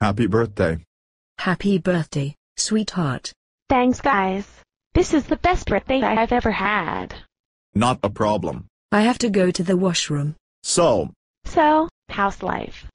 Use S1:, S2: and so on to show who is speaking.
S1: Happy birthday.
S2: Happy birthday, sweetheart.
S3: Thanks, guys. This is the best birthday I've ever had.
S1: Not a problem.
S2: I have to go to the washroom.
S1: So,
S3: So, House life?